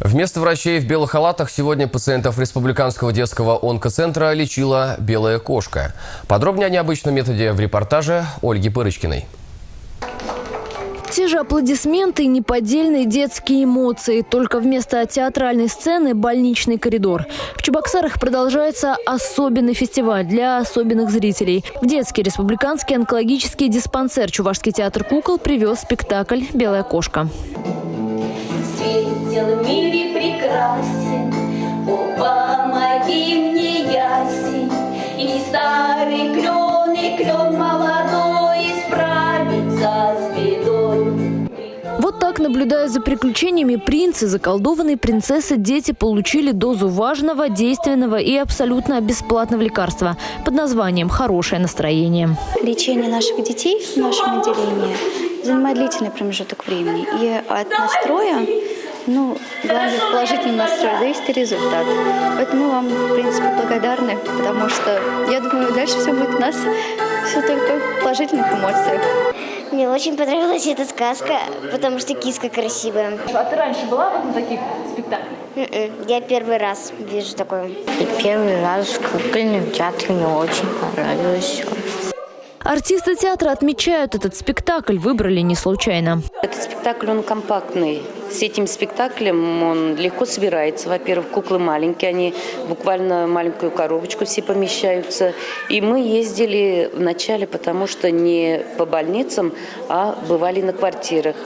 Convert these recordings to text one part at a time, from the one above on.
Вместо врачей в белых халатах сегодня пациентов Республиканского детского онкоцентра лечила белая кошка. Подробнее о необычном методе в репортаже Ольги Пырочкиной. Те же аплодисменты и неподдельные детские эмоции. Только вместо театральной сцены – больничный коридор. В Чебоксарах продолжается особенный фестиваль для особенных зрителей. В детский республиканский онкологический диспансер Чувашский театр кукол привез спектакль «Белая кошка». Светил в мире прекрасен, о, помоги мне, ясень, и старый клен, и клен молодой справится с бедой. Вот так, наблюдая за приключениями принца, заколдованной принцессы, дети получили дозу важного, действенного и абсолютно бесплатного лекарства под названием «Хорошее настроение». Лечение наших детей в нашем отделении занимает длительный промежуток времени. И от настроя ну, главное, в положительном настрое зависит и результат. Поэтому мы вам, в принципе, благодарны, потому что, я думаю, дальше все будет у нас все только в положительных эмоциях. Мне очень понравилась эта сказка, потому что киска красивая. А ты раньше была вот на таких спектаклях? М-м, я первый раз вижу такое. И первый раз в кукольном театре мне очень понравилось Артисты театра отмечают, этот спектакль выбрали не случайно. Этот спектакль, он компактный. С этим спектаклем он легко собирается. Во-первых, куклы маленькие, они буквально маленькую коробочку все помещаются. И мы ездили вначале, потому что не по больницам, а бывали на квартирах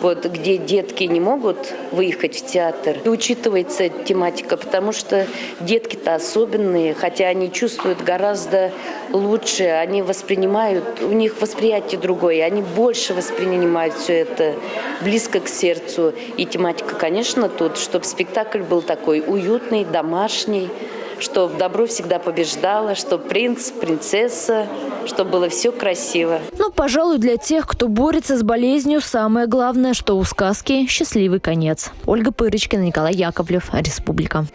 вот, где детки не могут выехать в театр. И учитывается тематика, потому что детки-то особенные, хотя они чувствуют гораздо лучше, они воспринимают, у них восприятие другое, они больше воспринимают все это близко к сердцу. И тематика, конечно, тут, чтобы спектакль был такой уютный, домашний, чтобы добро всегда побеждало, что принц, принцесса, чтобы было все красиво. Ну, пожалуй, для тех, кто борется с болезнью, самое главное, что у сказки счастливый конец. Ольга Пырочкина, Николай Яковлев, Республика.